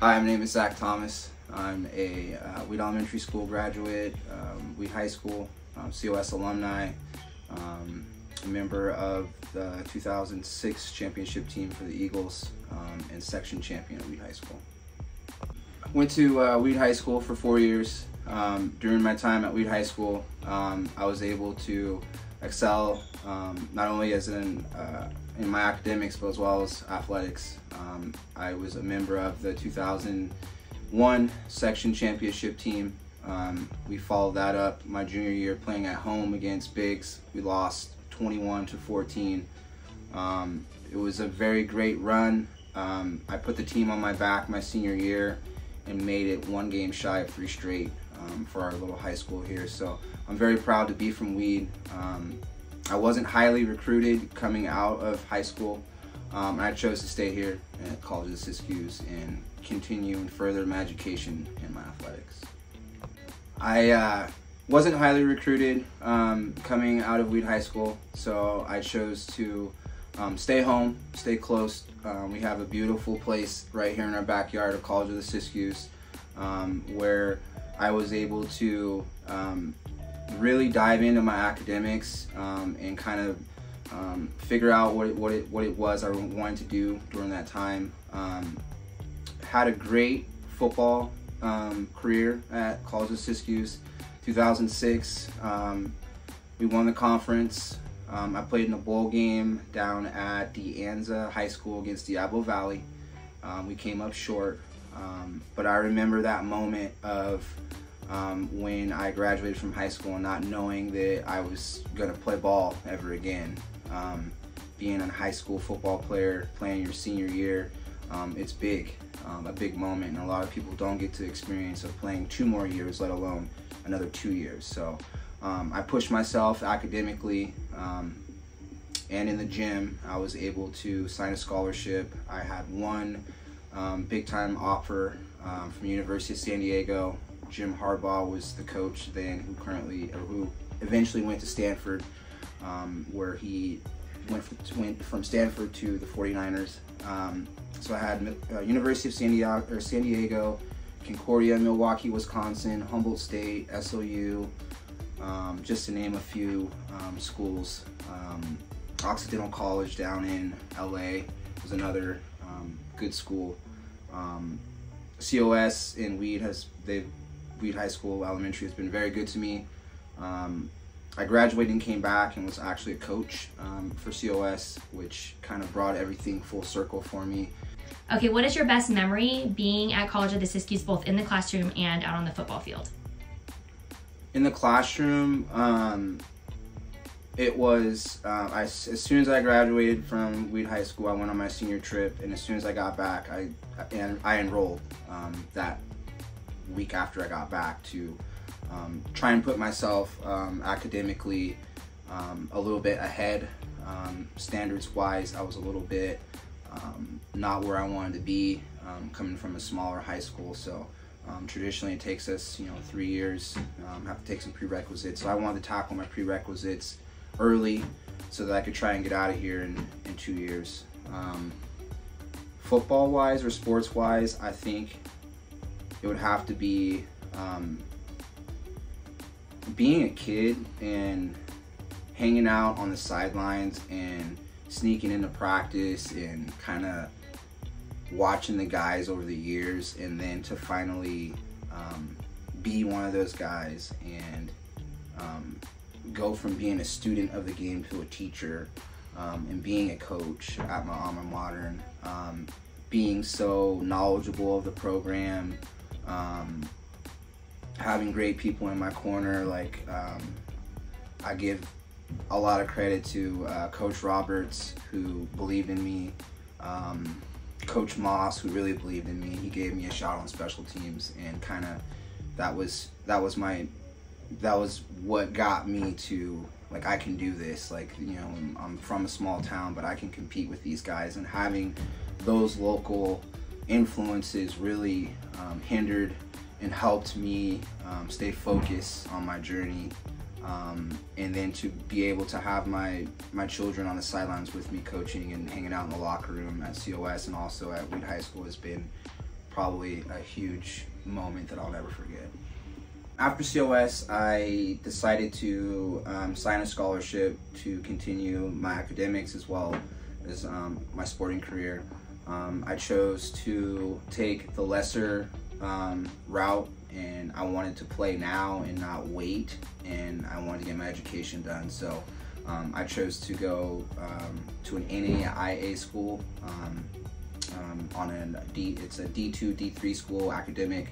Hi, my name is Zach Thomas. I'm a uh, Weed Elementary School graduate, um, Weed High School, um, COS alumni, um, member of the 2006 championship team for the Eagles, um, and section champion at Weed High School. I went to uh, Weed High School for four years. Um, during my time at Weed High School, um, I was able to excel not only as an uh, in my academics but as well as athletics. Um, I was a member of the 2001 section championship team. Um, we followed that up my junior year playing at home against Biggs. We lost 21 to 14. Um, it was a very great run. Um, I put the team on my back my senior year and made it one game shy of three straight um, for our little high school here. So I'm very proud to be from Weed. Um, I wasn't highly recruited coming out of high school. Um, I chose to stay here at College of the Siskiyous and continue and further my education in my athletics. I uh, wasn't highly recruited um, coming out of Weed High School, so I chose to um, stay home, stay close. Um, we have a beautiful place right here in our backyard of College of the Siskiyous um, where I was able to um, really dive into my academics um, and kind of um, figure out what it, what it what it was I wanted to do during that time. Um, had a great football um, career at College of Siskiyous. 2006, um, we won the conference. I played in a bowl game down at De Anza High School against Diablo Valley. we came up short, but I remember that moment of um, when I graduated from high school not knowing that I was going to play ball ever again. Um, being a high school football player, playing your senior year, um, it's big, um, a big moment, and a lot of people don't get to experience of playing two more years, let alone another two years. So um, I pushed myself academically, um, and in the gym, I was able to sign a scholarship. I had one big time offer from University of San Diego Jim Harbaugh was the coach then, who currently, or who eventually went to Stanford, um, where he went from, went from, Stanford to the 49ers. Um, so I had uh, University of San Diego, or San Diego, Concordia, Milwaukee, Wisconsin, Humboldt State, SOU, um, just to name a few um, schools. Um, Occidental College down in LA was another um, good school. COS and Weed has they've Weed High School Elementary has been very good to me. Um, I graduated and came back and was actually a coach um, for COS, which kind of brought everything full circle for me. Okay, what is your best memory being at College of the Siskiyous, both in the classroom and out on the football field? In the classroom, um, it was uh, I, as soon as I graduated from Weed High School, I went on my senior trip, and as soon as I got back, I and I enrolled um, that week after I got back to um, try and put myself um, academically um, a little bit ahead. Um, standards wise, I was a little bit um, not where I wanted to be coming from a smaller high school. So traditionally it takes us, you know, three years, have to take some prerequisites. So I wanted to tackle my prerequisites early so that I could try and get out of here in, in two years. football wise or sports wise, I think it would have to be um, being a kid and hanging out on the sidelines and sneaking into practice and kind of watching the guys over the years and then to finally um, be one of those guys and um, go from being a student of the game to a teacher um, and being a coach at my alma mater, um, being so knowledgeable of the program, um, having great people in my corner. Like um, I give a lot of credit to uh, Coach Roberts who believed in me. Um, Coach Moss who really believed in me. He gave me a shot on special teams, and kind of that was that was my that was what got me to like I can do this. Like you know, I'm, I'm from a small town, but I can compete with these guys, and having those local influences really um, hindered and helped me um, stay focused on my journey. Um, and then to be able to have my my children on the sidelines with me coaching and hanging out in the locker room at COS and also at Weed High School has been probably a huge moment that I'll never forget. After COS, I decided to um, sign a scholarship to continue my academics as well as um, my sporting career. Um, I chose to take the lesser um, route and I wanted to play now and not wait and I wanted to get my education done. So um, I chose to go um, to an NAIA school um, um, on a D, it's a D2, D3 school academic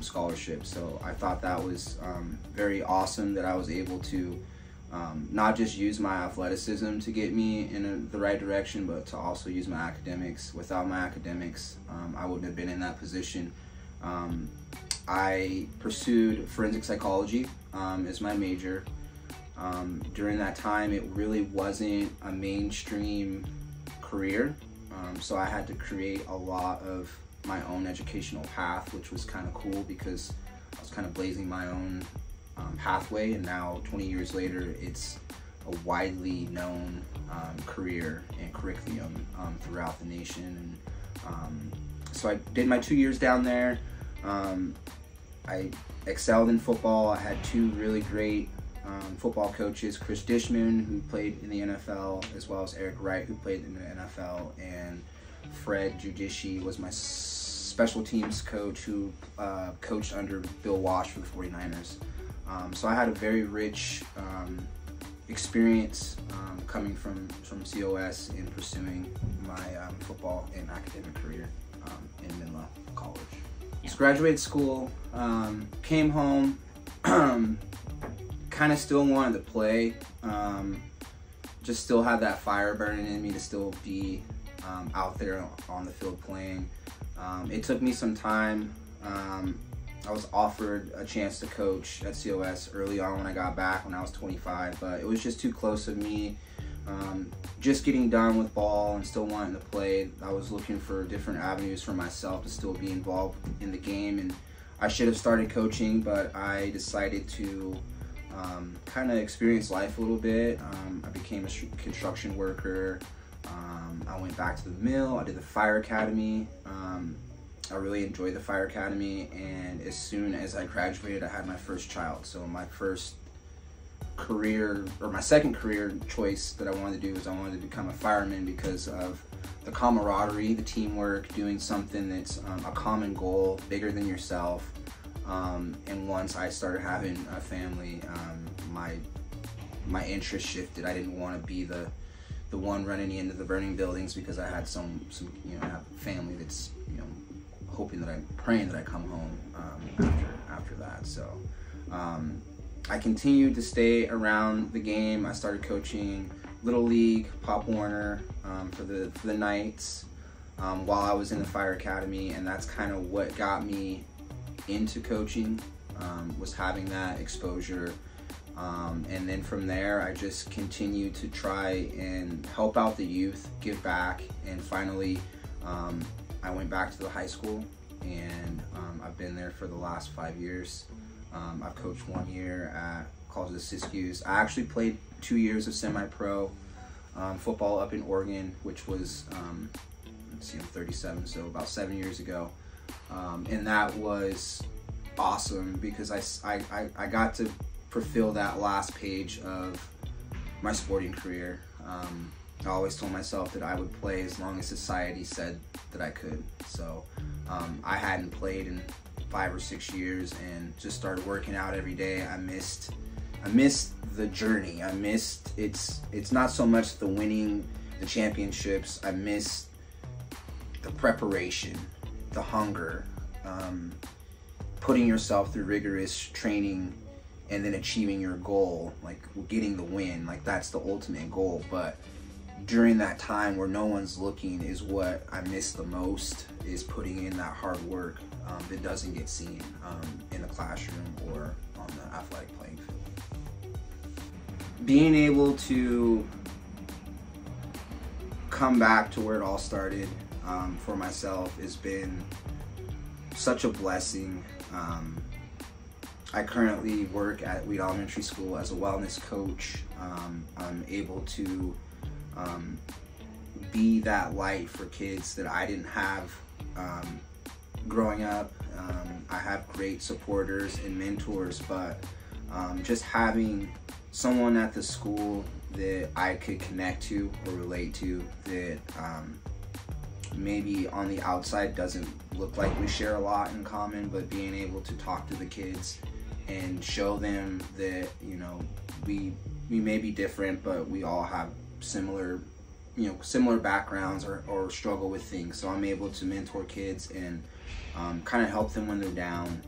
scholarship. So I thought that was very awesome that I was able to um, not just use my athleticism to get me in a, the right direction, but to also use my academics. Without my academics, um, I wouldn't have been in that position. Um, I pursued forensic psychology um, as my major. Um, during that time, it really wasn't a mainstream career, um, so I had to create a lot of my own educational path, which was kind of cool because I was kind of blazing my own um, pathway, and now 20 years later, it's a widely known um, career and curriculum um, throughout the nation. And um, so I did my two years down there. Um, I excelled in football. I had two really great um, football coaches, Chris Dishman, who played in the NFL, as well as Eric Wright, who played in the NFL, and Fred Giudici was my special teams coach who uh, coached under Bill Walsh for the 49ers. Um, so I had a very rich um, experience um, coming from, from COS in pursuing my um, football and academic career um, in Menlo College. Just graduated school, um, came home, kind of still wanted to play. just still had that fire burning in me to still be out there on the field playing. it took me some time. Um, I was offered a chance to coach at COS early on when I got back when I was 25, but it was just too close of me. Um, just getting done with ball and still wanting to play. I was looking for different avenues for myself to still be involved in the game, and I should have started coaching, but I decided to um, kind of experience life a little bit. Um, I became a construction worker. Um, I went back to the mill. I did the fire academy. I really enjoyed the Fire Academy, and as soon as I graduated, I had my first child. So my first career, or my second career choice that I wanted to do was I wanted to become a fireman because of the camaraderie, the teamwork, doing something that's um, a common goal, bigger than yourself. Um, and once I started having a family, um, my my interest shifted. I didn't want to be the the one running into the burning buildings because I had some some you know have family that's you know hoping that I'm praying that I come home um, after after that. So um, I continued to stay around the game. I started coaching little league, Pop Warner um, for the for the Knights um, while I was in the Fire Academy, and that's kind of what got me into coaching. Um, was having that exposure. Um, and then from there, I just continued to try and help out the youth, give back, and finally I went back to the high school and um, I've been there for the last five years. Um, I've coached one year at College of the Siskiyous. I actually played two years of semi-pro um, football up in Oregon, which was um, let's see, I'm 37, so about seven years ago, um, and that was awesome because I, I, I got to fulfill that last page of my sporting career. Um, I always told myself that I would play as long as society said that I could. So um, I hadn't played in five or six years and just started working out every day. I missed, I missed the journey. I missed it's it's not so much the winning the championships. I missed the preparation, the hunger, um, putting yourself through rigorous training and then achieving your goal, like getting the win. Like that's the ultimate goal, but during that time where no one's looking is what I miss the most is putting in that hard work um, that doesn't get seen um, in the classroom or on the athletic playing field. Being able to come back to where it all started um, for myself has been such a blessing. Um, I currently work at Weed Elementary School as a wellness coach. Um, I'm able to um, be that light for kids that I didn't have um, growing up. Um, I have great supporters and mentors, but um, just having someone at the school that I could connect to or relate to that um, maybe on the outside doesn't look like we share a lot in common, but being able to talk to the kids and show them that you know we we may be different, but we all have similar you know similar backgrounds or, or struggle with things. So I'm able to mentor kids and um, kind of help them when they're down.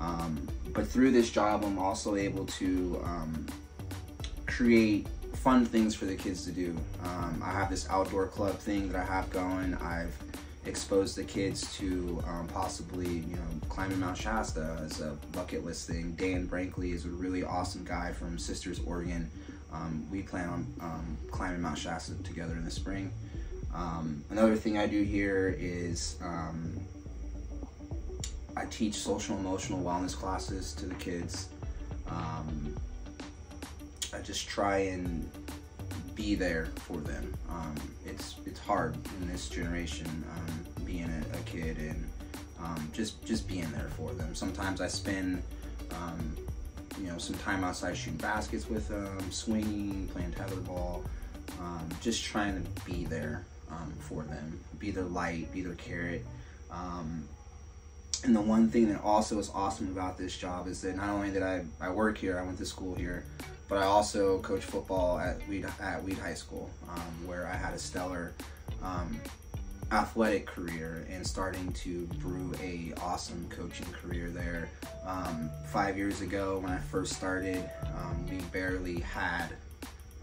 Um, but through this job, I'm also able to um, create fun things for the kids to do. Um, I have this outdoor club thing that I have going. I've exposed the kids to um, possibly, you know, climbing Mount Shasta as a bucket list thing. Dan Brankley is a really awesome guy from Sisters, Oregon. Um, we plan on um, climbing Mount Shasta together in the spring. Um, another thing I do here is um, I teach social emotional wellness classes to the kids. Um, I just try and be there for them. Um, it's it's hard in this generation being a, a, kid and just just being there for them. Sometimes I spend you know some time outside shooting baskets with them, swinging, playing tetherball, um, just trying to be there um, for them, be their light, be their carrot. and the one thing that also is awesome about this job is that not only did I, I work here, I went to school here, but I also coach football at Weed at Weed High School, um, where I had a stellar um, athletic career and starting to brew a awesome coaching career there. Um, five years ago, when I first started, um, we barely had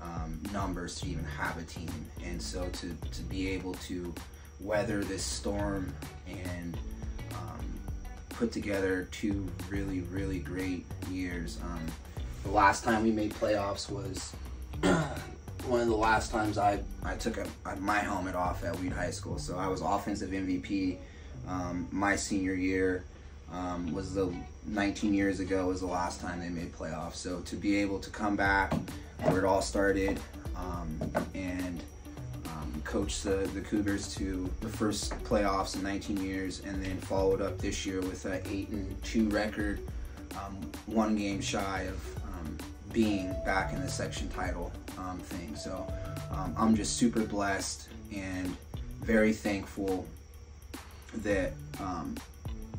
um, numbers to even have a team, and so to to be able to weather this storm and um, put together two really really great years the last time we made playoffs was one of the last times I, I took a, my helmet off at Weed High School. So I was offensive MVP um, my senior year. Um, was the 19 years ago was the last time they made playoffs. So to be able to come back where it all started um, and um, coach the, the Cougars to the first playoffs in 19 years, and then followed up this year with an eight and two record, um, one game shy of being back in the section title um, thing. So um, I'm just super blessed and very thankful that um,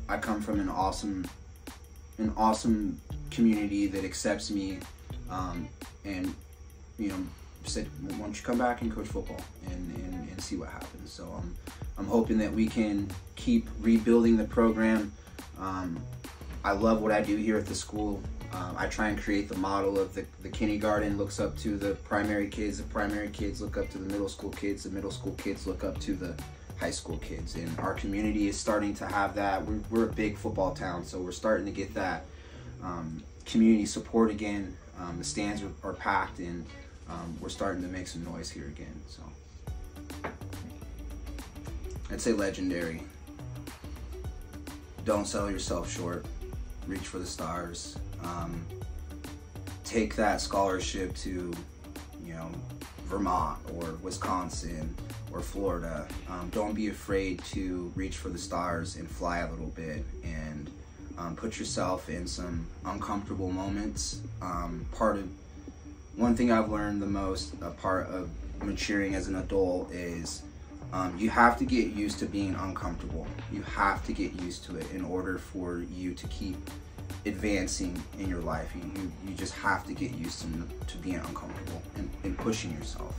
I come from an awesome, an awesome community that accepts me um, and you know said, "Why don't you come back and coach football and, and, and see what happens?" So I'm I'm hoping that we can keep rebuilding the program. I love what I do here at the school. Um, I try and create the model of the, the kindergarten looks up to the primary kids, the primary kids look up to the middle school kids, the middle school kids look up to the high school kids. And our community is starting to have that. We're, we're a big football town, so we're starting to get that um, community support again. Um, the stands are, are packed, and um, we're starting to make some noise here again. So I'd say legendary. Don't sell yourself short. Reach for the stars um, take that scholarship to, you know, Vermont or Wisconsin or Florida. Um, don't be afraid to reach for the stars and fly a little bit and um, put yourself in some uncomfortable moments. Um, part of one thing I've learned the most, a part of maturing as an adult, is um, you have to get used to being uncomfortable. You have to get used to it in order for you to keep advancing in your life. You, you, you just have to get used to, to being uncomfortable and, and pushing yourself.